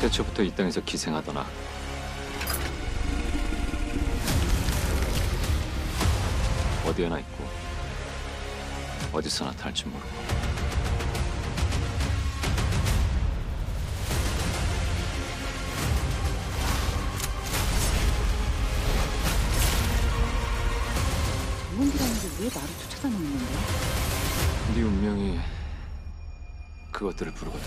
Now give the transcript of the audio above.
태초부터 이 땅에서 기생하더나 어디 하나 있고 어디서 나타날지 모르고 전문기라는 게 왜 나를 쫓아다니는 건데? 네 운명이 그것들을 부르거든